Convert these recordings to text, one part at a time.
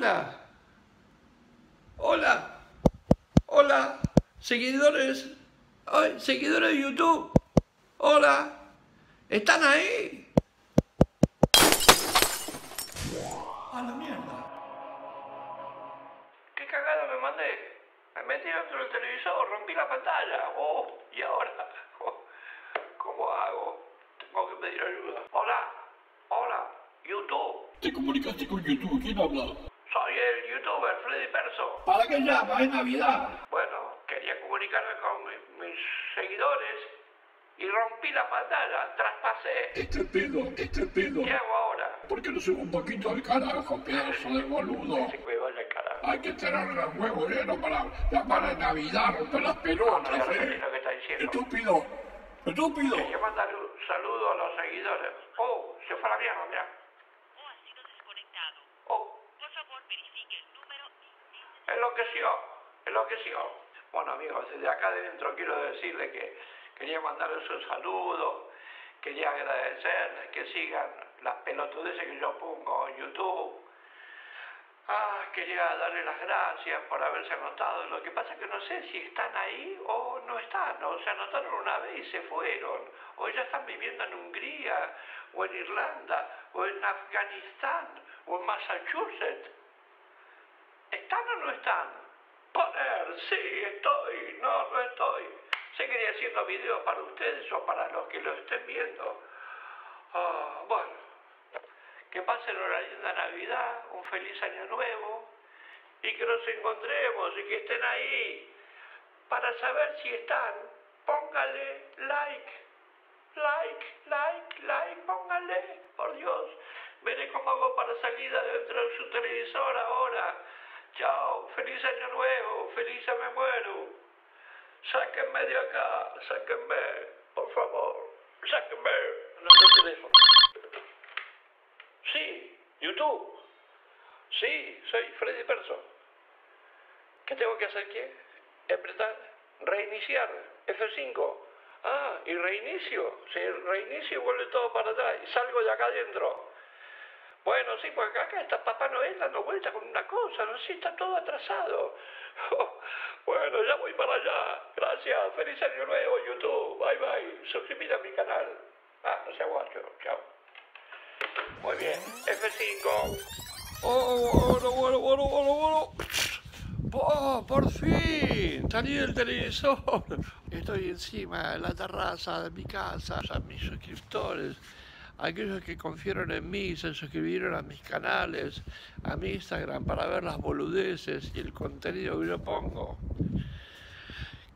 anda? Hola. Hola. Seguidores. Ay, seguidores de YouTube. Hola. ¿Están ahí? A la mierda. ¿Qué cagada me mandé? Me metí dentro del televisor, rompí la pantalla. Oh, y ahora, oh, ¿cómo hago? Tengo que pedir ayuda. Hola. Hola. YouTube. Te comunicaste con YouTube, ¿quién habla? ¿Para qué llama? Es Navidad. Bueno, quería comunicarme con mi- mis seguidores y rompí la pantalla, traspasé. Este pedo, este pedo. ¿Qué hago ahora? ¿Por qué no sube un poquito al carajo, pedazo de boludo? Se me vaya el carajo. Hay que tener los huevos llenos para llamar a Navidad, romper las pelotas, No ¿eh? lo que está diciendo. Estúpido, estúpido. Quería mandar un saludo a los seguidores. Oh, se fue a la mierda, mirá. o ha sido desconectado. Oh, Por favor, verifique. Enloqueció, enloqueció. Bueno amigos, desde acá adentro quiero decirle que quería mandarles un saludo, quería agradecerles que sigan las pelotudeces que yo pongo en YouTube. Ah, quería darle las gracias por haberse anotado. Lo que pasa es que no sé si están ahí o no están. O se anotaron una vez y se fueron. O ya están viviendo en Hungría, o en Irlanda, o en Afganistán, o en Massachusetts. ¿Están o no están? Poner, sí, estoy, no, no estoy. Seguiré haciendo videos para ustedes o para los que lo estén viendo. Ah, bueno, que pasen una linda Navidad, un feliz año nuevo y que nos encontremos y que estén ahí. Para saber si están, póngale like, like, like, like, póngale, por Dios. Veré cómo hago para salir de su televisor ahora. Chao, feliz año nuevo, feliz me muero. Sáquenme de acá, sáquenme, por favor, sáquenme. No el teléfono. Sí, YouTube. Sí, soy Freddy Perso. ¿Qué tengo que hacer qué? Apretar, reiniciar, F5. Ah, y reinicio. Si reinicio vuelve todo para atrás y salgo de acá adentro. Bueno, sí, pues acá, está Papá Noel dando vuelta con una cosa, no sé, si está todo atrasado. bueno, ya voy para allá. Gracias, feliz año nuevo, YouTube. Bye bye. Suscríbete a mi canal. Ah, no sea guacho. Chao. Muy bien, F5. Oh, bueno, bueno, bueno, bueno, bueno. Oh, por fin, salí del televisor. Estoy encima de la terraza de mi casa. A mis suscriptores, aquellos que confiaron en mí, se suscribieron a mis canales, a mi Instagram para ver las boludeces y el contenido que yo pongo.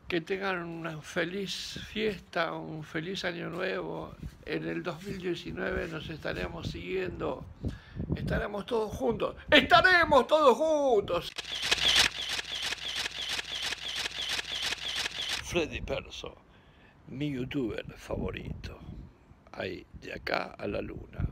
Que tengan una feliz fiesta, un feliz año nuevo. En el 2019 nos estaremos siguiendo. Estaremos todos juntos. Estaremos todos juntos. Freddy Perso, mi youtuber favorito. Ahí, de acá a la luna.